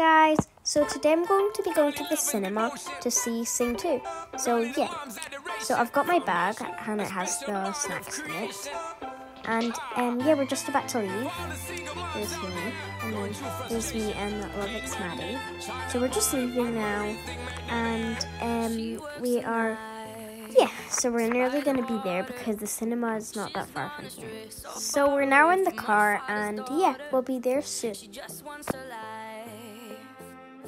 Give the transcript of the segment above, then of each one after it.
guys, so today I'm going to be going to the cinema to see Sing 2. So yeah, so I've got my bag and it has the snacks in it. And um, yeah, we're just about to leave. There's me, and then there's me and Love It's Maddie. So we're just leaving now, and um, we are yeah, so we're nearly going to be there because the cinema is not that far from here. So we're now in the car and yeah, we'll be there soon.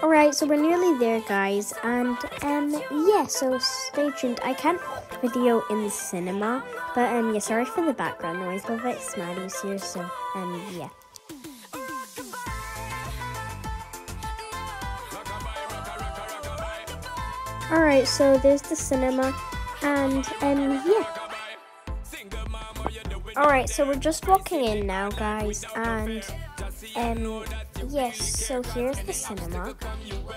Alright, so we're nearly there, guys, and um, yeah, so stay tuned. I can't video in the cinema, but um, yeah, sorry for the background noise. It, Smaddy's here, so um, yeah. Alright, so there's the cinema, and um, yeah. Alright, so we're just walking in now, guys, and um, yes, so here's the cinema,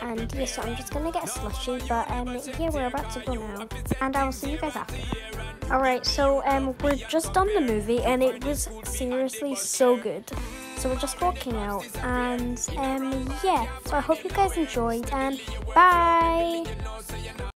and yes, so I'm just gonna get a slushy, but um, yeah, we're about to go now, and I will see you guys after. Alright, so um, we're just done the movie, and it was seriously so good. So we're just walking out, and um, yeah, so I hope you guys enjoyed, and bye!